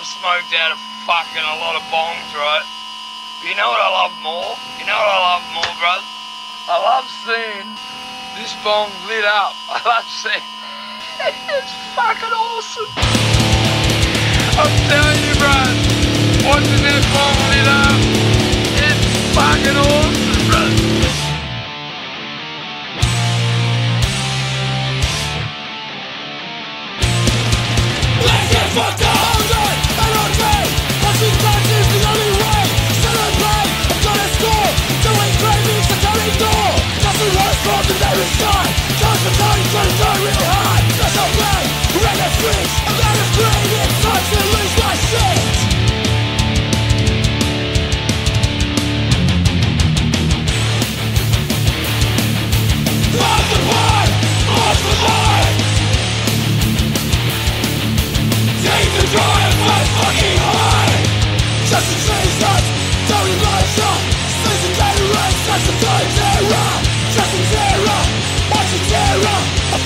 I've smoked out a fucking a lot of bongs, right? But you know what I love more? You know what I love more, bro? I love seeing this bong lit up. I love seeing it's fucking awesome. I'm telling you, bro, watching this bong lit up, it's fucking awesome,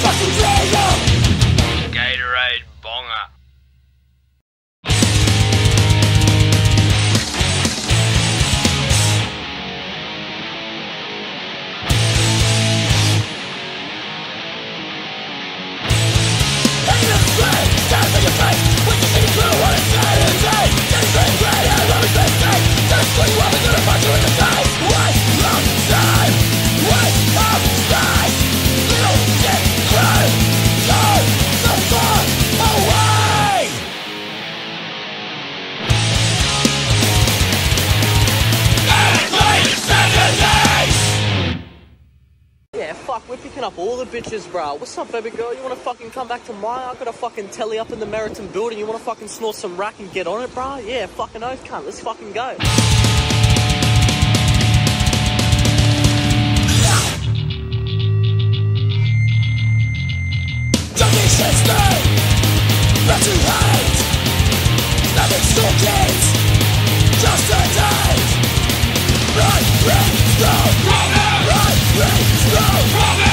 fucking dare up all the bitches, bro. What's up, baby girl? You wanna fucking come back to mine? I got a fucking telly up in the Meriton building. You wanna fucking snort some rack and get on it, bro? Yeah, fucking oath, cunt. Let's fucking go. Talking shit's But you hate Nothing still kids Just a date Right, right, slow Right, right, slow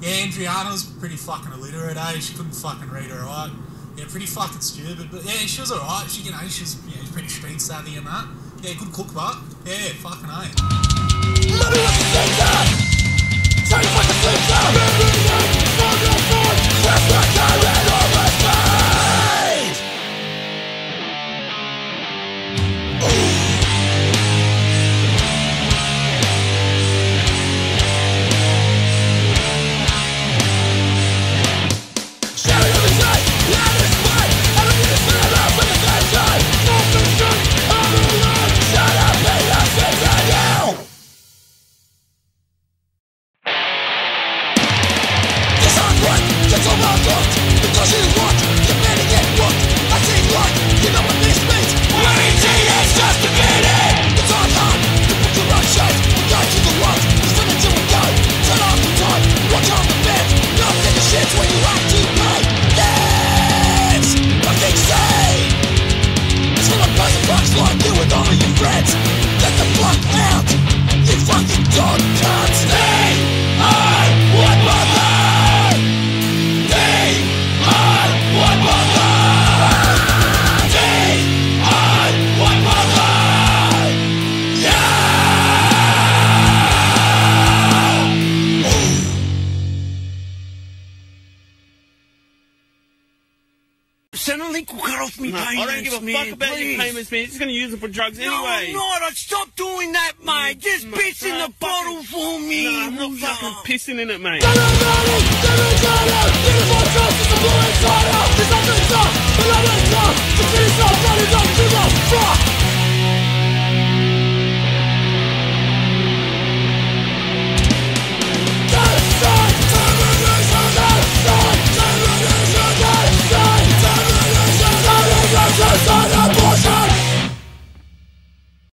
Yeah, Andriana's pretty fucking illiterate, eh? She couldn't fucking read or write. Yeah, pretty fucking stupid. But yeah, she was alright. She, you know, she was you know, pretty street savvy and that. Yeah, good cook, but yeah, fucking eh. Baby, link will cut off me no, payments, I don't give a man, fuck about please. your payments, man. It's going to use it for drugs anyway. No, I'm not. Stop doing that, mate. Just no, piss in no, the bottle for me. No, I'm not fucking pissing in it, mate.